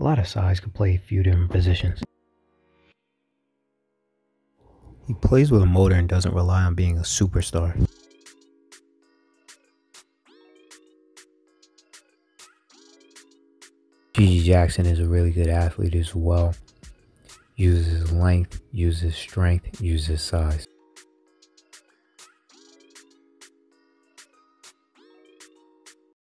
A lot of size can play a few different positions. He plays with a motor and doesn't rely on being a superstar. GG Jackson is a really good athlete as well. Uses his length, uses strength, uses size.